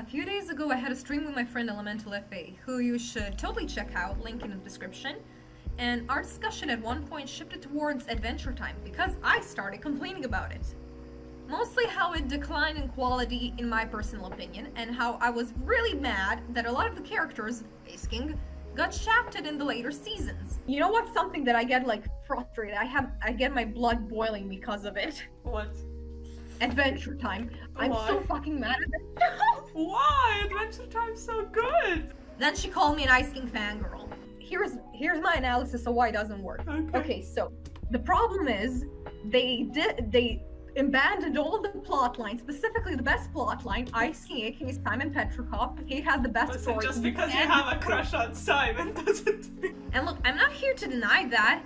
A few days ago, I had a stream with my friend Elemental FA, who you should totally check out, link in the description. And our discussion at one point shifted towards Adventure Time because I started complaining about it. Mostly how it declined in quality, in my personal opinion, and how I was really mad that a lot of the characters, Ice King, got shafted in the later seasons. You know what's something that I get like frustrated? I have I get my blood boiling because of it. What? Adventure Time. I'm so fucking mad at it. Why? Adventure Time's so good! Then she called me an Ice King fangirl. Here's here's my analysis of why it doesn't work. Okay. Okay, so the problem is they did they abandoned all the plot lines, specifically the best plot line, Ice King, aka Simon Petrikov. He had the best Listen, story. just because you have a crush on Simon doesn't mean. And look, I'm not here to deny that,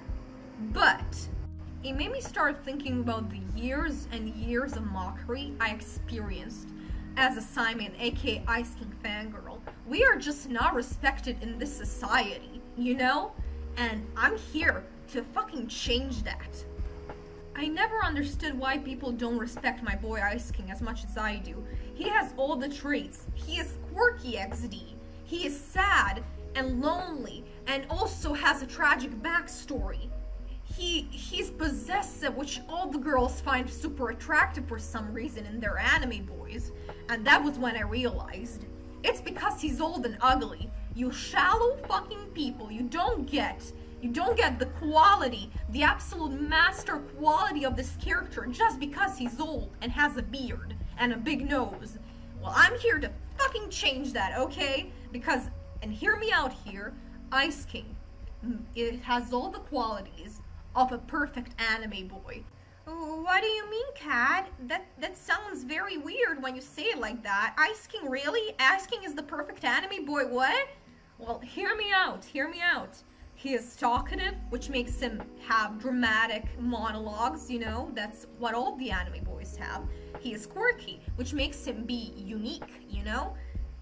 but it made me start thinking about the years and years of mockery I experienced as a Simon, aka Ice King fangirl. We are just not respected in this society, you know? And I'm here to fucking change that. I never understood why people don't respect my boy Ice King as much as I do. He has all the traits. He is quirky XD. He is sad and lonely and also has a tragic backstory. He he's possessive, which all the girls find super attractive for some reason in their anime boys. And that was when I realized. It's because he's old and ugly. You shallow fucking people, you don't get you don't get the quality, the absolute master quality of this character just because he's old and has a beard and a big nose. Well, I'm here to fucking change that, okay? Because, and hear me out here, Ice King, mm, it has all the qualities of a perfect anime boy. What do you mean, Cat? That that sounds very weird when you say it like that. Ice King, really? Ice King is the perfect anime boy, what? Well, hear me out, hear me out. He is talkative, which makes him have dramatic monologues, you know, that's what all the anime boys have. He is quirky, which makes him be unique, you know?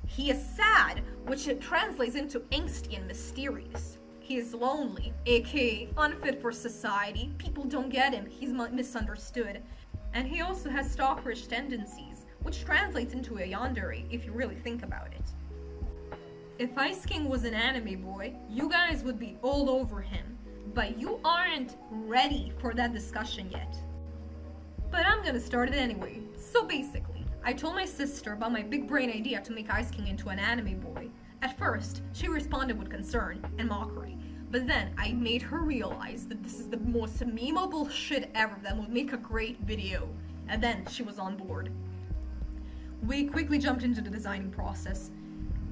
He is sad, which it translates into angsty and mysterious. He is lonely, aka unfit for society. People don't get him, he's misunderstood. And he also has stalkerish tendencies, which translates into a yandere if you really think about it. If Ice King was an anime boy, you guys would be all over him. But you aren't ready for that discussion yet. But I'm gonna start it anyway. So basically, I told my sister about my big brain idea to make Ice King into an anime boy. At first, she responded with concern and mockery. But then I made her realize that this is the most memeable shit ever that would make a great video. And then she was on board. We quickly jumped into the designing process.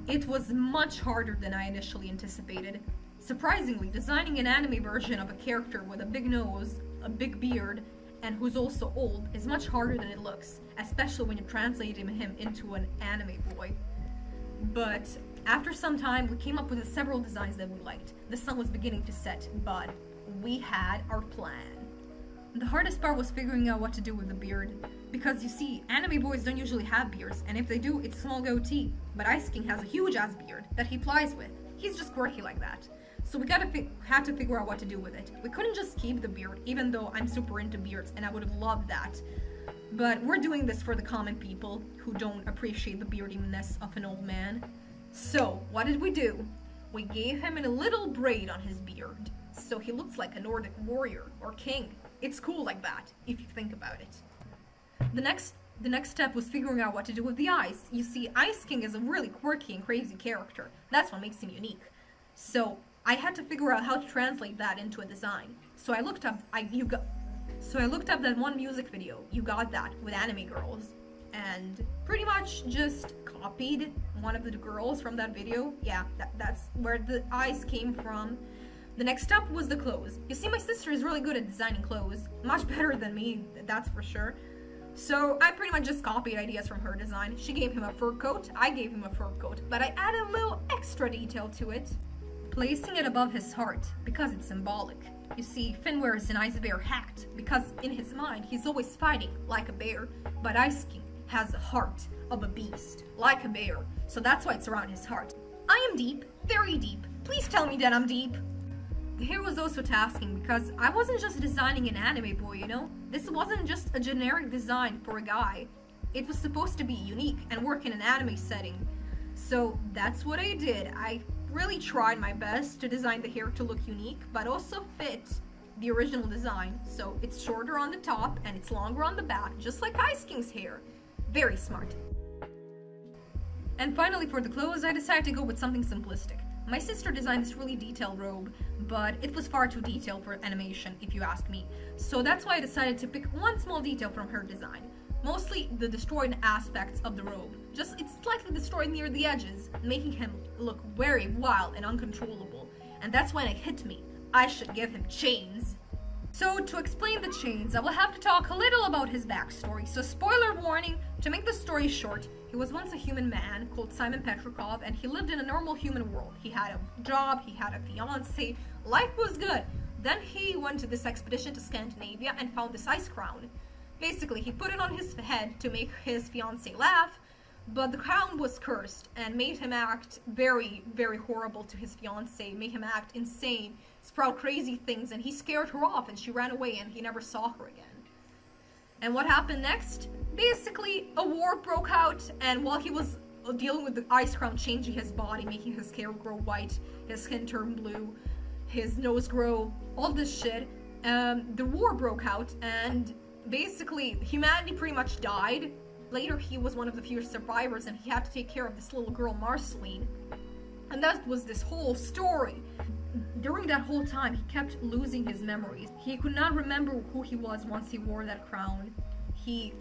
It was much harder than I initially anticipated. Surprisingly, designing an anime version of a character with a big nose, a big beard, and who's also old is much harder than it looks, especially when you translate him him into an anime boy. But after some time, we came up with several designs that we liked. The sun was beginning to set, but we had our plan. The hardest part was figuring out what to do with the beard. Because you see, anime boys don't usually have beards, and if they do, it's small goatee. But Ice King has a huge ass beard that he plies with. He's just quirky like that. So we gotta had to figure out what to do with it. We couldn't just keep the beard, even though I'm super into beards and I would have loved that. But we're doing this for the common people who don't appreciate the beardiness of an old man. So, what did we do? We gave him a little braid on his beard, so he looks like a Nordic warrior or king. It's cool like that, if you think about it. The next the next step was figuring out what to do with the eyes. You see, Ice King is a really quirky and crazy character. That's what makes him unique. So I had to figure out how to translate that into a design. So I looked up I you got so I looked up that one music video, You Got That, with anime girls, and pretty much just copied one of the girls from that video. Yeah, that, that's where the eyes came from. The next step was the clothes. You see, my sister is really good at designing clothes, much better than me, that's for sure. So I pretty much just copied ideas from her design. She gave him a fur coat, I gave him a fur coat, but I added a little extra detail to it. Placing it above his heart, because it's symbolic. You see, Finn wears an ice bear hat, because in his mind he's always fighting like a bear, but Ice King has the heart of a beast, like a bear, so that's why it's around his heart. I am deep, very deep. Please tell me that I'm deep. The hair was also tasking because I wasn't just designing an anime boy, you know? This wasn't just a generic design for a guy. it was supposed to be unique and work in an anime setting. So that's what I did. I really tried my best to design the hair to look unique, but also fit the original design. So it's shorter on the top and it's longer on the back, just like Ice King's hair. Very smart. And finally for the clothes, I decided to go with something simplistic. My sister designed this really detailed robe, but it was far too detailed for animation, if you ask me. So that's why I decided to pick one small detail from her design. Mostly the destroyed aspects of the robe. Just it's slightly destroyed near the edges, making him look very wild and uncontrollable. And that's when it hit me. I should give him chains. So to explain the chains, I will have to talk a little about his backstory. So spoiler warning, to make the story short, he was once a human man called Simon Petrikov and he lived in a normal human world. He had a job, he had a fiance, life was good. Then he went to this expedition to Scandinavia and found this ice crown. Basically, he put it on his head to make his fiance laugh, but the crown was cursed and made him act very, very horrible to his fiance, made him act insane, sprout crazy things, and he scared her off and she ran away and he never saw her again. And what happened next? Basically, a war broke out, and while he was dealing with the ice crown changing his body, making his hair grow white, his skin turn blue, his nose grow, all this shit, um, the war broke out, and basically, humanity pretty much died. Later, he was one of the few survivors, and he had to take care of this little girl, Marceline. And that was this whole story. During that whole time, he kept losing his memories. He could not remember who he was once he wore that crown. He,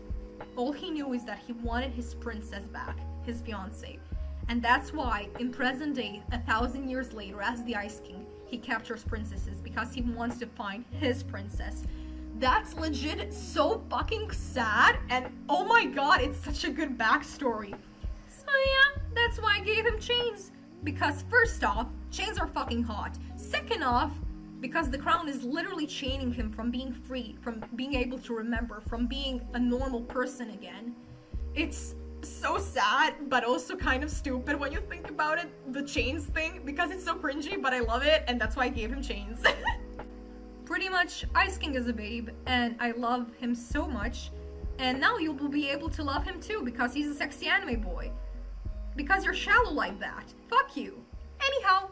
all he knew is that he wanted his princess back, his fiance. And that's why, in present day, a thousand years later, as the Ice King, he captures princesses because he wants to find his princess. That's legit so fucking sad, and oh my god, it's such a good backstory. So yeah, that's why I gave him chains. Because first off, chains are fucking hot. Second off, because the crown is literally chaining him from being free, from being able to remember, from being a normal person again. It's so sad, but also kind of stupid when you think about it, the chains thing, because it's so cringy, but I love it, and that's why I gave him chains. Pretty much, Ice King is a babe, and I love him so much, and now you will be able to love him too, because he's a sexy anime boy. Because you're shallow like that. Fuck you. Anyhow!